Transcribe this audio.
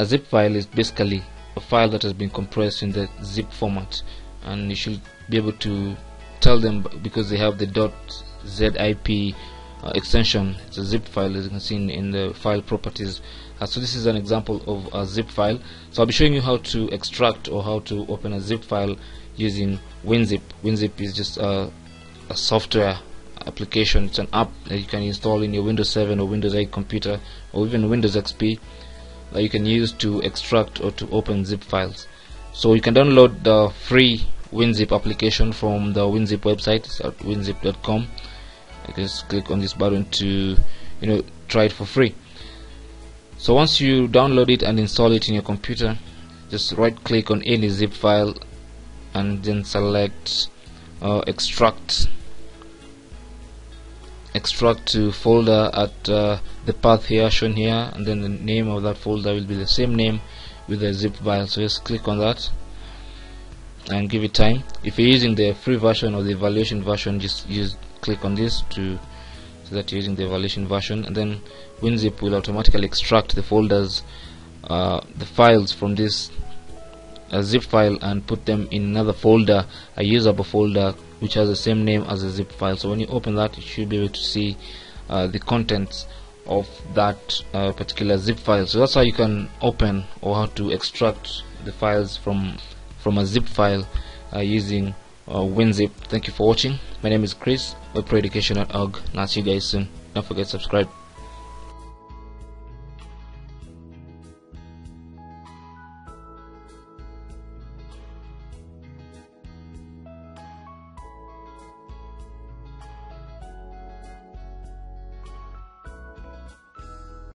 a zip file is basically a file that has been compressed in the zip format and you should be able to tell them because they have the .zip uh, extension. It's a zip file as you can see in, in the file properties. Uh, so this is an example of a zip file. So I'll be showing you how to extract or how to open a zip file using WinZip. WinZip is just a, a software application. It's an app that you can install in your Windows 7 or Windows 8 computer or even Windows XP that you can use to extract or to open zip files. So you can download the free WinZip application from the WinZip website. It's at winzip.com you can just click on this button to you know try it for free. So once you download it and install it in your computer just right click on any zip file and then select uh, extract extract to folder at uh, the path here shown here and then the name of that folder will be the same name with the zip file. So just click on that and give it time. If you're using the free version or the evaluation version just use click on this to so that you're using the evaluation version and then WinZip will automatically extract the folders uh, the files from this uh, zip file and put them in another folder a usable folder which has the same name as the zip file. So when you open that you should be able to see uh, the contents of that uh, particular zip file. So that's how you can open or how to extract the files from from a zip file uh, using uh, WinZip. Thank you for watching. My name is Chris. Webproeducation.org and I'll see you guys soon. Don't forget to subscribe